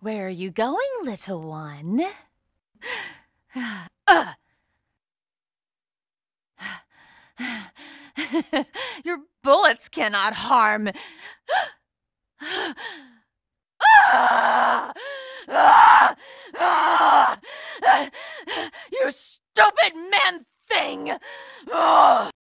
Where are you going, little one? Your bullets cannot harm. you stupid man thing!